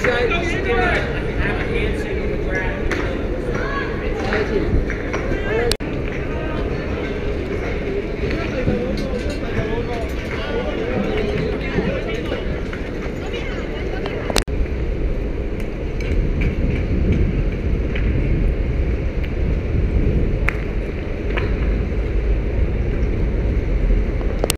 side, you should have a hand signal.